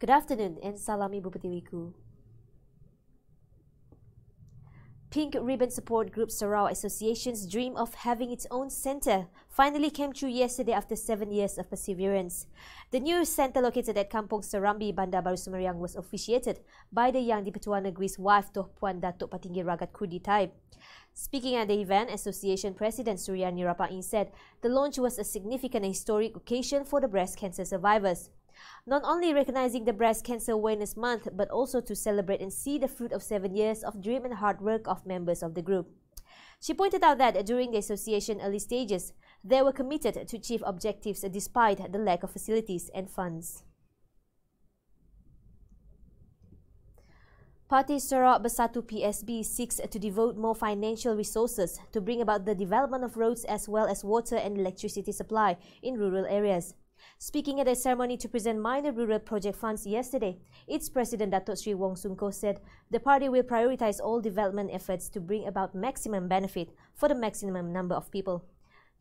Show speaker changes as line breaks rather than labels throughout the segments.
Good afternoon and salam Ibu Pertiwiku. Pink Ribbon Support Group Sarawak Association's dream of having its own centre finally came true yesterday after seven years of perseverance. The new centre located at Kampung Serambi, Bandar Baru Semariang was officiated by the Yang di-Pertuan Negeri's wife Toh Puan Datuk Patinggi Raghad Kurdi Taib. Speaking at the event, Association President Suryani Rapain said the launch was a significant and historic occasion for the breast cancer survivors not only recognizing the Breast Cancer Awareness Month, but also to celebrate and see the fruit of seven years of dream and hard work of members of the group. She pointed out that during the association early stages, they were committed to achieve objectives despite the lack of facilities and funds. Parti Sarawak Bersatu PSB seeks to devote more financial resources to bring about the development of roads as well as water and electricity supply in rural areas. Speaking at a ceremony to present minor rural project funds yesterday, its president Datuk Sri Wong Soon Koh said the party will prioritize all development efforts to bring about maximum benefit for the maximum number of people.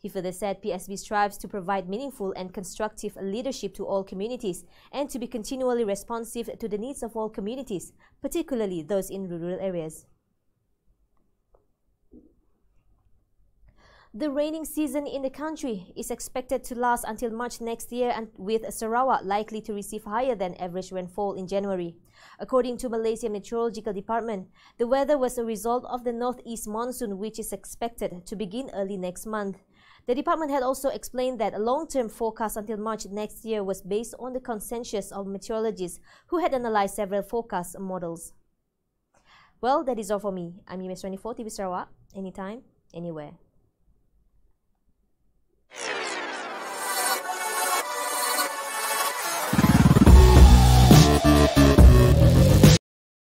He further said PSB strives to provide meaningful and constructive leadership to all communities and to be continually responsive to the needs of all communities, particularly those in rural areas. The raining season in the country is expected to last until March next year and with Sarawak likely to receive higher than average rainfall in January. According to Malaysia Meteorological Department, the weather was a result of the northeast monsoon which is expected to begin early next month. The department had also explained that a long-term forecast until March next year was based on the consensus of meteorologists who had analyzed several forecast models. Well, that is all for me. I'm UMS 24 TV Sarawak. Anytime, anywhere.